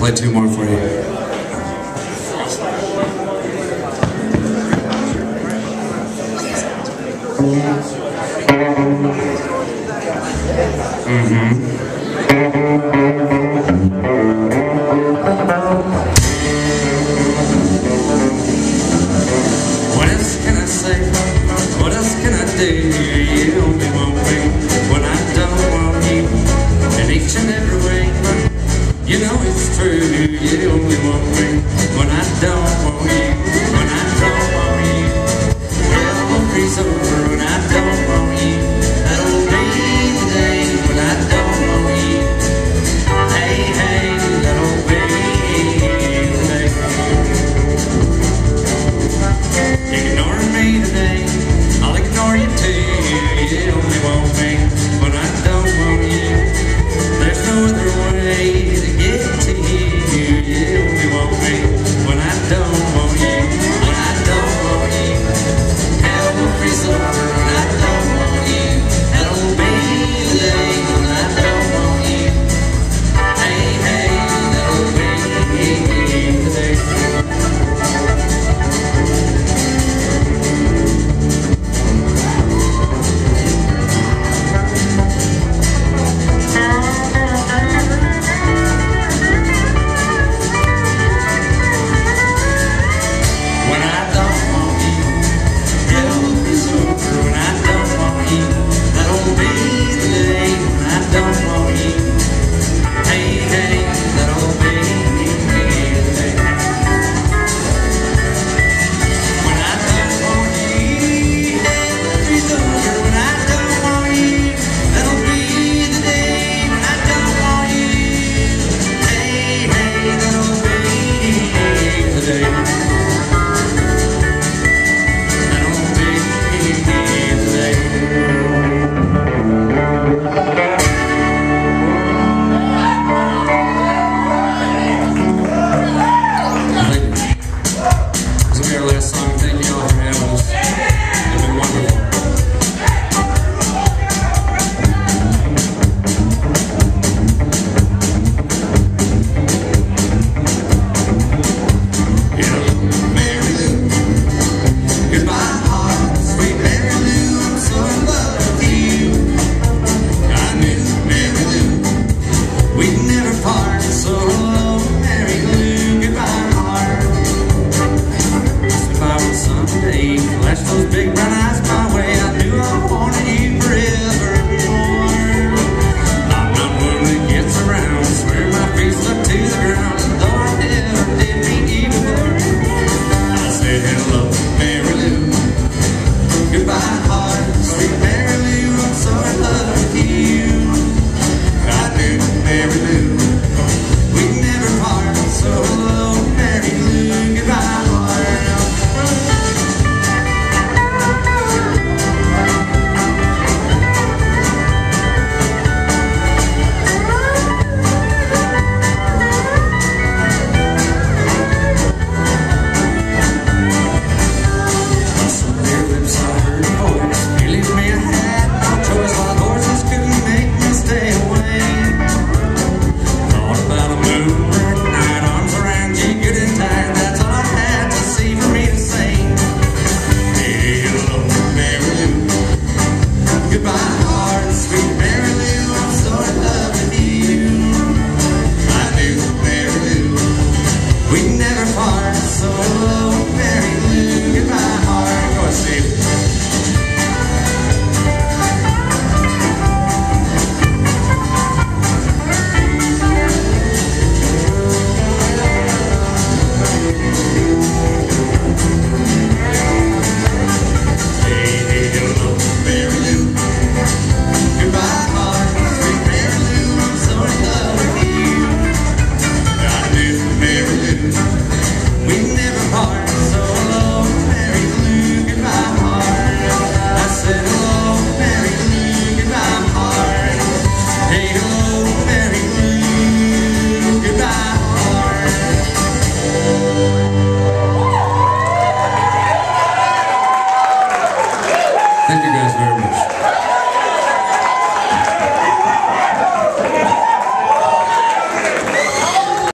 play two more for you. Mm-hmm. goodbye. Thank you guys very much.